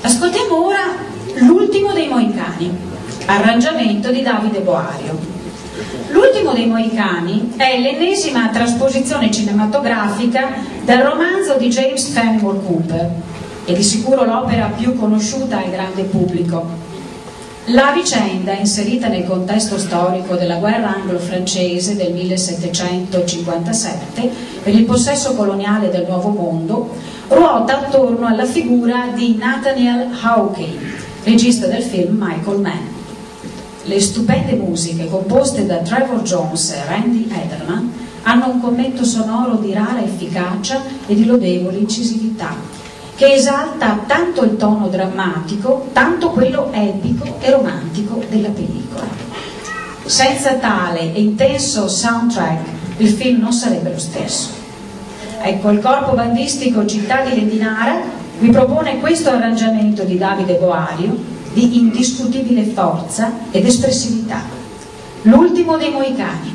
Ascoltiamo ora l'ultimo dei Moicani, arrangiamento di Davide Boario. L'ultimo dei Moicani è l'ennesima trasposizione cinematografica del romanzo di James Fenimore Cooper e di sicuro l'opera più conosciuta al grande pubblico. La vicenda, inserita nel contesto storico della guerra anglo-francese del 1757 per il possesso coloniale del Nuovo Mondo, ruota attorno alla figura di Nathaniel Hawking, regista del film Michael Mann. Le stupende musiche composte da Trevor Jones e Randy Ederman hanno un commento sonoro di rara efficacia e di lodevole incisività, che esalta tanto il tono drammatico, tanto quello epico e romantico della pellicola. Senza tale e intenso soundtrack il film non sarebbe lo stesso. Ecco, il corpo bandistico Città di Lendinara vi propone questo arrangiamento di Davide Boario di indiscutibile forza ed espressività. L'ultimo dei Moicani.